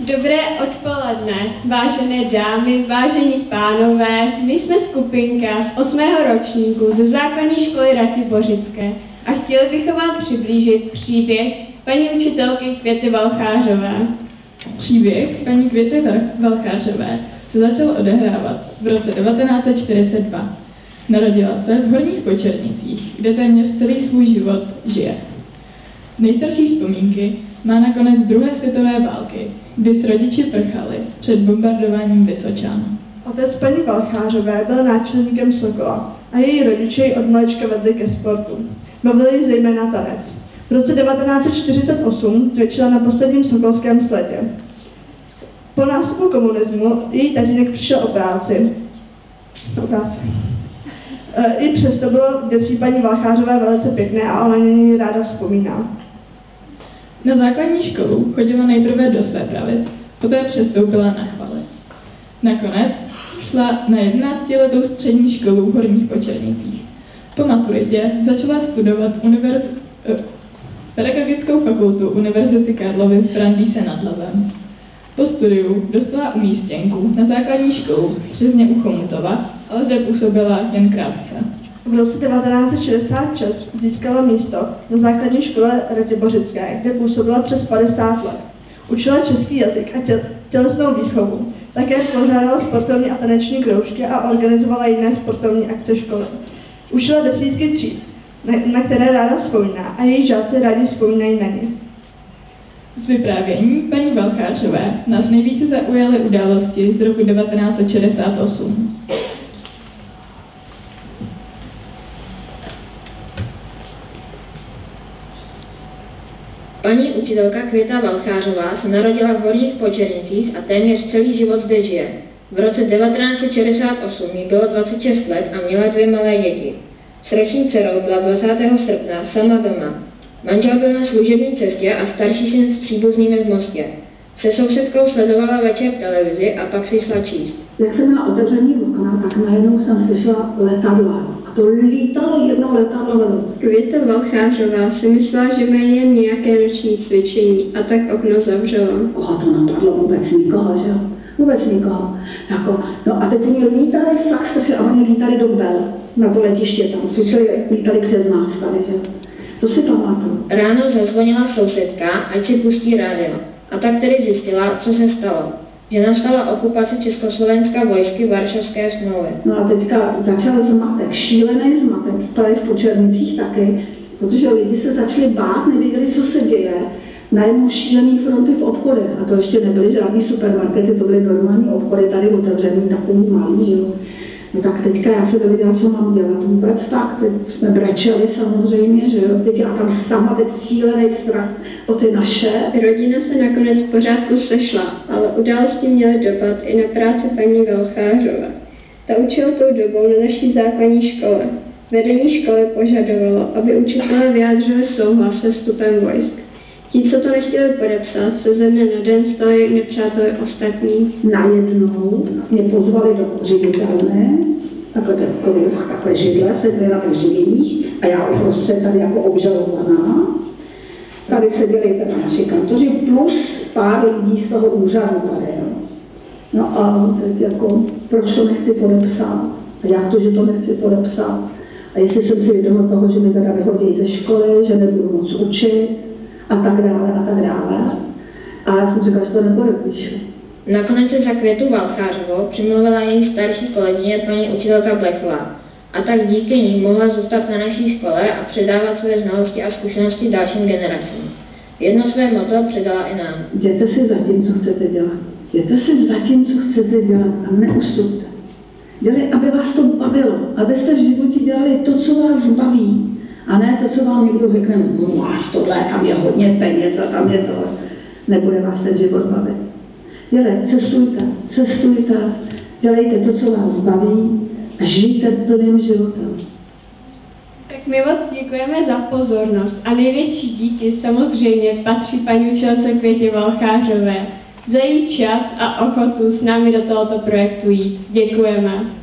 Dobré odpoledne, vážené dámy, vážení pánové. My jsme skupinka z 8. ročníku ze základní školy Rati Bořické a chtěli bychom vám přiblížit příběh paní učitelky Květy Valchářové. Příběh paní Květy Valchářové se začal odehrávat v roce 1942. Narodila se v Horních Počernicích, kde téměř celý svůj život žije. Nejstarší vzpomínky má na konec druhé světové války, kdy s rodiči prchali před bombardováním Vysočan. Otec paní Valchářové byl náčelníkem Sokola a její rodiče ji od malička vedli ke sportu. Bavili zejména tanec. V roce 1948 cvičila na posledním sokolském sledě. Po nástupu komunismu její tatínek přišel o práci. O práci. E, I přesto bylo dětství paní Valchářové velice pěkné a ona na něj ráda vzpomíná. Na základní školu chodila nejprve do své pravic, poté přestoupila na chvaly. Nakonec šla na 11-letou střední školu v Horních Počernicích. Po maturitě začala studovat univerz... Eh, pedagogickou fakultu Univerzity Karlovy v Brandýse nad Labem. Po studiu dostala umístěnku na základní školu přesně u Chomutova, ale zde působila jen krátce. V roce 1966 získala místo na základní škole Ratibořické, kde působila přes 50 let. Učila český jazyk a tělesnou výchovu. Také pořádala sportovní a taneční kroužky a organizovala jiné sportovní akce školy. Učila desítky tříd, na které ráda vzpomíná a její žáci rádi vzpomínají na ně. Z vyprávění paní Valcháčové nás nejvíce zaujaly události z roku 1968. Paní učitelka Květa Valchářová se narodila v Horních Počernicích a téměř celý život zde žije. V roce 1968 jí bylo 26 let a měla dvě malé děti. Sroční dcerou byla 20. srpna sama doma. Manžel byl na služební cestě a starší syn s příbuznými v Mostě. Se sousedkou sledovala večer televizi a pak si šla číst. Jak jsem měla otevřený okna, tak najednou jsem slyšela letadla. To lítalo jedno letadlo. Květa Valchářová si myslela, že mají jen nějaké noční cvičení a tak okno zavřela. Koho to napadlo? Vůbec nikoho, že jo? Vůbec nikoho. Jako, no a teď oni lítali fakt strašně, a oni lítali do Bel, na to letiště tam, přišli, lítali přes nás tady, že To si pamatuju. Ráno zazvonila sousedka, ať si pustí rádio. A tak tedy zjistila, co se stalo že nastala okupace Československa vojsky Varšavské smlouvy. No a teďka začal zmatek, šílený zmatek, tady v Počernicích taky, protože lidi se začali bát, nevěděli, co se děje. Najednou šílený fronty v obchodech, a to ještě nebyly žádný supermarkety, to byly normální obchody tady otevřený, takový malý, že jo. No tak teďka já se nevěděla, co mám dělat. Vůbec fakt, teď jsme brečeli samozřejmě, že jo. Teď já tam sama, teď šílený strach o ty naše. Rodina se nakonec v pořádku sešla, ale události měly dopad i na práci paní Velchářové. Ta učila tou dobou na naší základní škole. Vedení školy požadovalo, aby učitelé vyjádřili souhlas se vstupem vojsk. Ti, co to nechtěli podepsat, se ze dne na den stali nepřáteli ostatní. Najednou mě pozvali do ředitelné, takhle kruh, takhle židle, sedli na těch židlích a já uprostřed tady jako obžalovaná. Tady seděli teda naši kantoři plus pár lidí z toho úřadu tady. No, no a teď jako, proč to nechci podepsat? A jak to, že to nechci podepsat? A jestli jsem si vědoma toho, že mi teda vyhodí ze školy, že nebudu moc učit, a tak dále a tak dále. A já jsem říkala, že to nepodepíšu. Nakonec se za Květu Valchářovou přimluvila její starší kolegyně paní učitelka Blechová. A tak díky ní mohla zůstat na naší škole a předávat své znalosti a zkušenosti dalším generacím. Jedno své moto předala i nám. Jděte si za tím, co chcete dělat. Jděte si za tím, co chcete dělat a neustupte. Dělej, aby vás to bavilo, abyste v životě dělali to, co vás baví. A ne to, co vám někdo řekne, no, máš tohle, tam je hodně peněz a tam je to. Nebude vás ten život bavit. Dělej, cestujte, cestujte, dělejte to, co vás baví a žijte plným životem. Tak my moc děkujeme za pozornost a největší díky samozřejmě patří paní učitelce Květě Valchářové za její čas a ochotu s námi do tohoto projektu jít. Děkujeme.